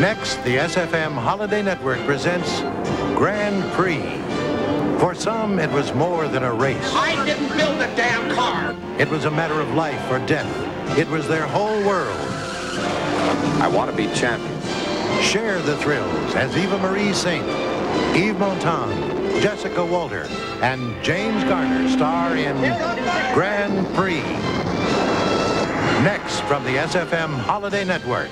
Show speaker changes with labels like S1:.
S1: Next, the SFM Holiday Network presents Grand Prix. For some, it was more than a race.
S2: I didn't build a damn car.
S1: It was a matter of life or death. It was their whole world.
S3: I want to be champion.
S1: Share the thrills as Eva Marie Saint, Yves Montand, Jessica Walter, and James Garner star in Grand Prix. Next from the SFM Holiday Network.